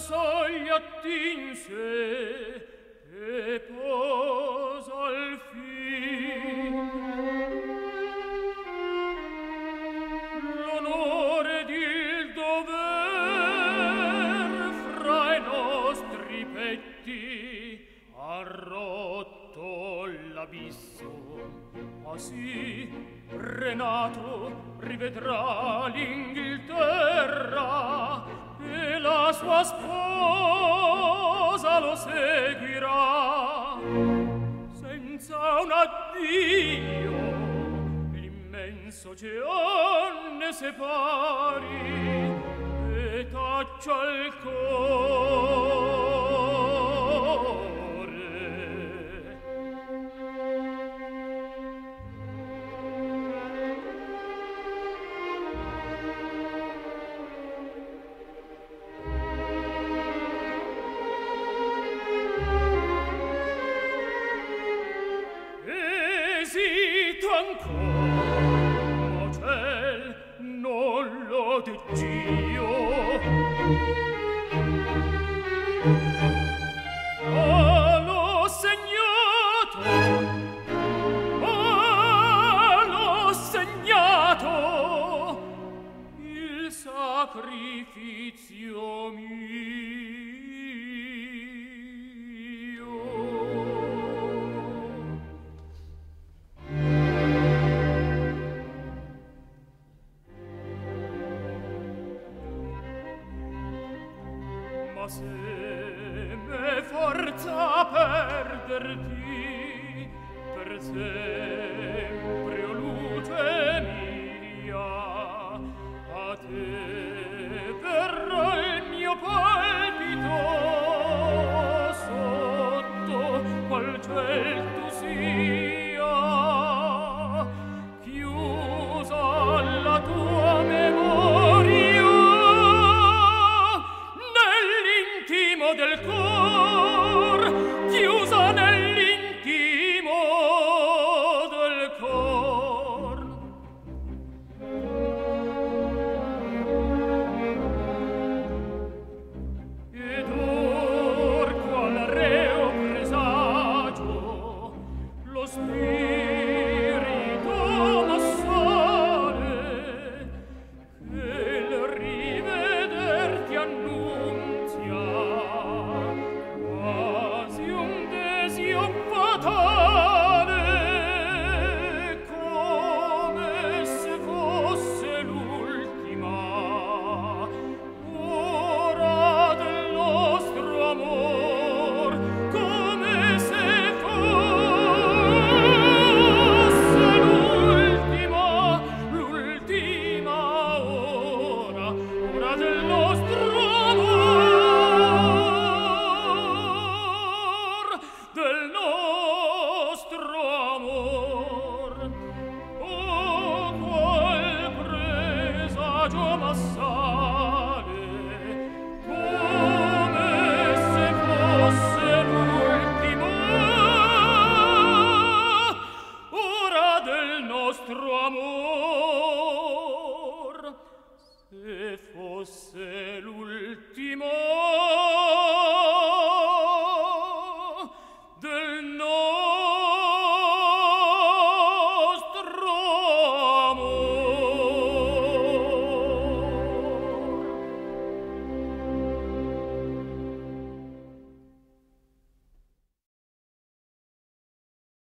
soglia attinse e posa al fin. L'onore ed il dover fra i nostri petti ha rotto l'abisso ma sì Renato rivedrà l'Inghilterra e la sua sposa io l'immenso geonne separi e taccia il cor ancor ciel non lo Dio a lo segnato a lo segnato il sacrificio mio se me forza perderti per sempre o luce mia. A te verrò il mio palpito sotto qual ciel tu sia. Deus